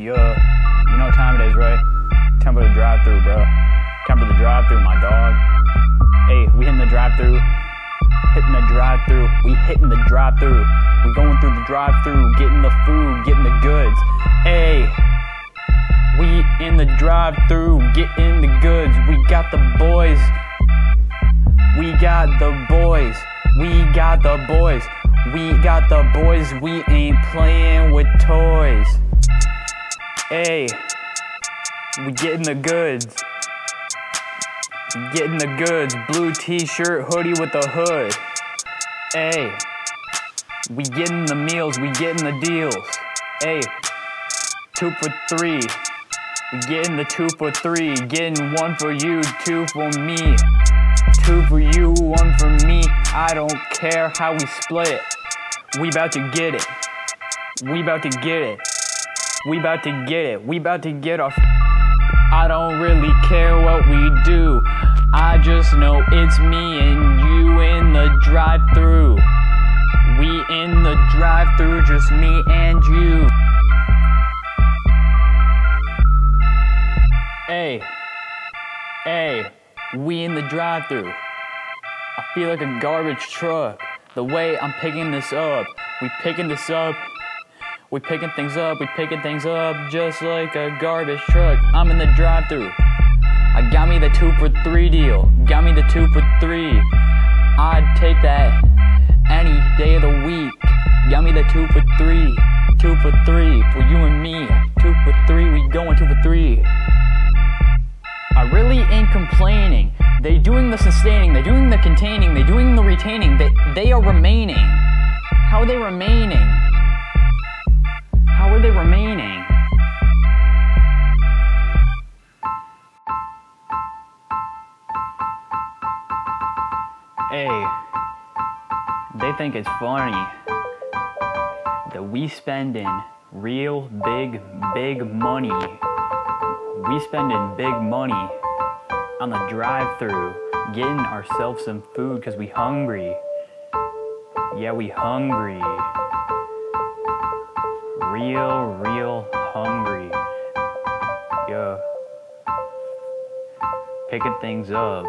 Yeah, you know what time it is, right? Time for the drive-through, bro. Time for the drive-through, my dog. Hey, we hitting the drive-through. Hitting the drive-through. We hitting the drive-through. We going through the drive-through, getting the food, getting the goods. Hey, we in the drive-through, getting the goods. We got the boys. We got the boys. We got the boys. We got the boys. We ain't playing with toys. Hey, we getting the goods. Getting the goods. Blue t-shirt, hoodie with a hood. Hey, we getting the meals. We getting the deals. Hey, two for three. We getting the two for three. Getting one for you, two for me. Two for you, one for me. I don't care how we split. We about to get it. We about to get it. We about to get it. We about to get off. I don't really care what we do. I just know it's me and you in the drive through. We in the drive through, just me and you. Hey, hey, we in the drive through. I feel like a garbage truck. The way I'm picking this up, we picking this up. We picking things up, we picking things up just like a garbage truck. I'm in the drive through. I got me the two for three deal. Got me the two for three. I'd take that any day of the week. Got me the two for three. Two for three for you and me. Two for three, we going two for three. I really ain't complaining. They doing the sustaining, they doing the containing, they doing the retaining. They they are remaining. How are they remaining? How are they remaining? Hey, they think it's funny that we spending real big, big money. We spending big money on the drive-through, getting ourselves some food because we hungry. Yeah, we hungry. Real, real hungry. Yeah. Picking things up.